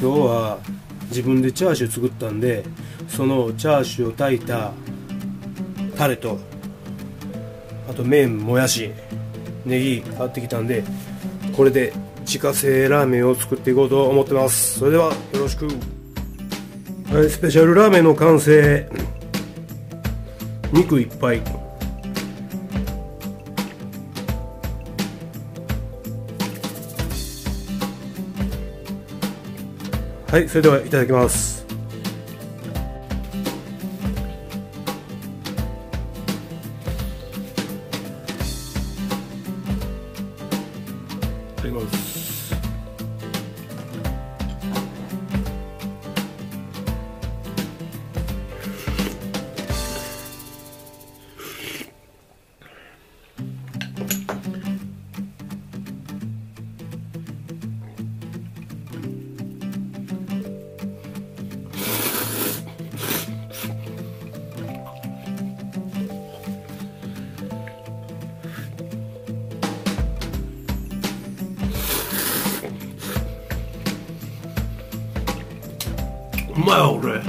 今日は自分でチャーシュー作ったんでそのチャーシューを炊いたタレとあと麺もやしネギ買ってきたんでこれで自家製ラーメンを作っていこうと思ってます。それではよろしく。はいスペシャルラーメンの完成。肉いっぱい。はいそれではいただきます。いただきます。まいわ俺。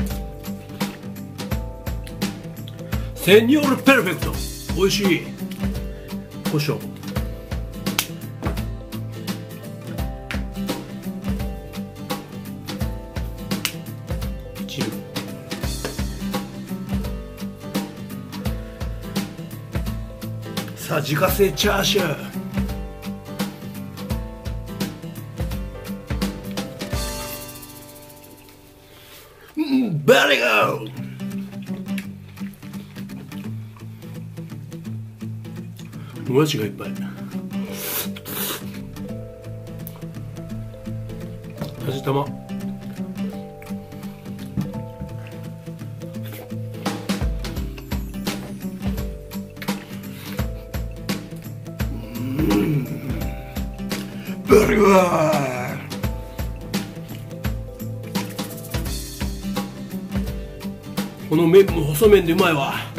セニョールペルフェクト美味しい。胡椒。汁。さあ自家製チャーシュー。ベリーグーもやしこの麺も細麺でうまいわ。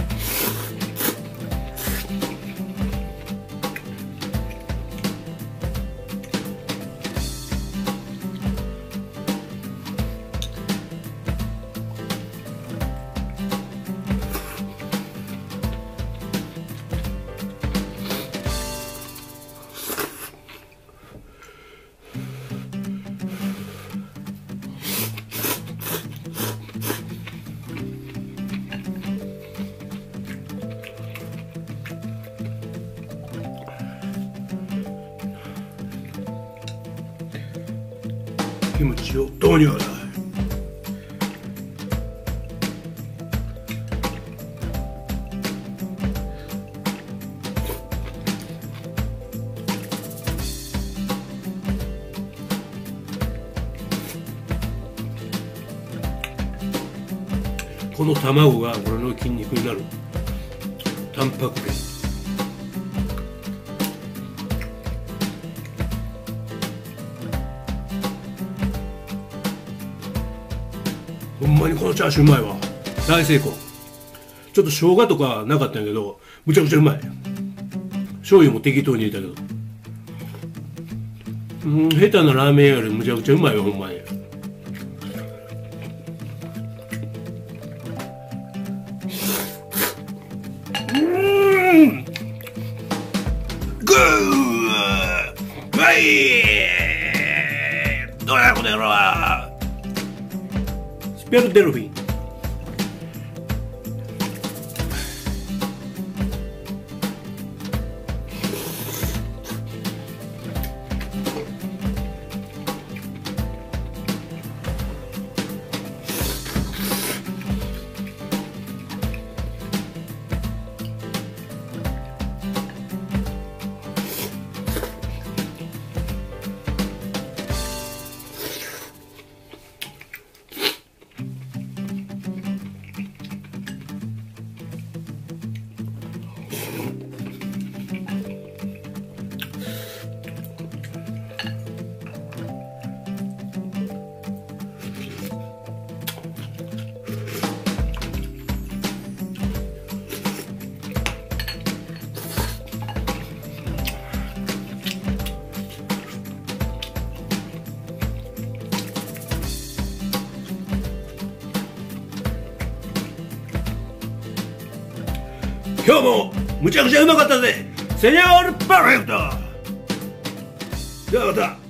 キムチを投入だこの卵が俺の筋肉になる。タンパク源。ほんまにこのチャーシューうまいわ。大成功。ちょっと生姜とかなかったんやけどむちゃくちゃうまい。醤油も適当に入れたけど。うん下手なラーメンよりむちゃくちゃうまいわほんまに。うん。グー。はい。どうやこの野郎はス今日もむちゃくちゃうまかったぜ。セニョールパーフェクト。ではまた。